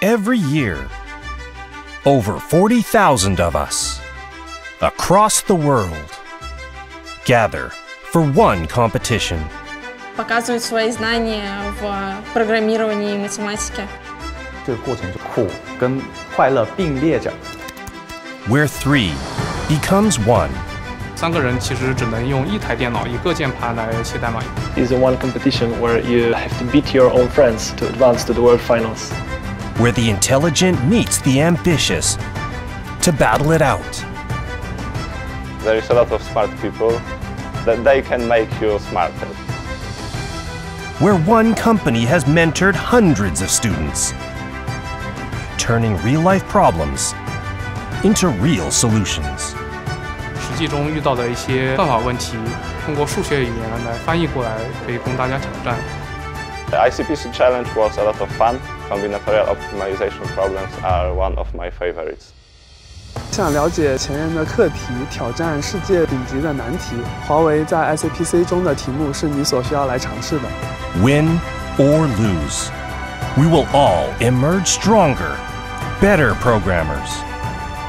Every year, over 40,000 of us across the world gather for one competition. показывают свои знания в программировании и математике. 这个过程就苦跟快乐并列着。 where three becomes one. 三个人其实只能用一台电脑、一个键盘来写代码。 is one competition where you have to beat your own friends to advance to the world finals. where the intelligent meets the ambitious to battle it out. There is a lot of smart people that they can make you smarter. Where one company has mentored hundreds of students, turning real life problems into real solutions. 实际中遇到的一些算法问题，通过数学语言来翻译过来，可以供大家挑战。 The ICPC challenge was a lot of fun. Combinatorial optimization problems are one of my favorites. 想了解前沿的课题，挑战世界顶级的难题，华为在 ICPC 中的题目是你所需要来尝试的。 Win or lose, we will all emerge stronger, better programmers,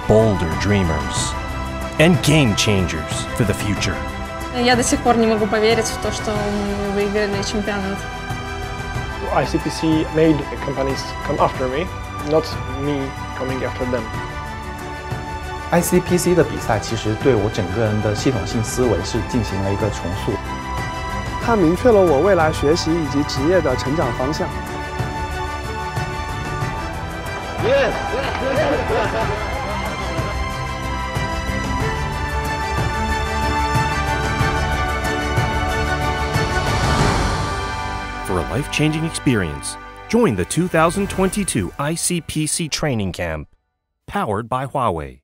bolder dreamers, and game changers for the future. Я до сих пор не могу поверить в то, что мы выиграли чемпионат. ICPC made companies come after me, not me coming after them. ICPC 的比赛其实对我整个人的系统性思维是进行了一个重塑。它明确了我未来学习以及职业的成长方向。For a life changing experience, join the 2022 ICPC Training Camp, powered by Huawei.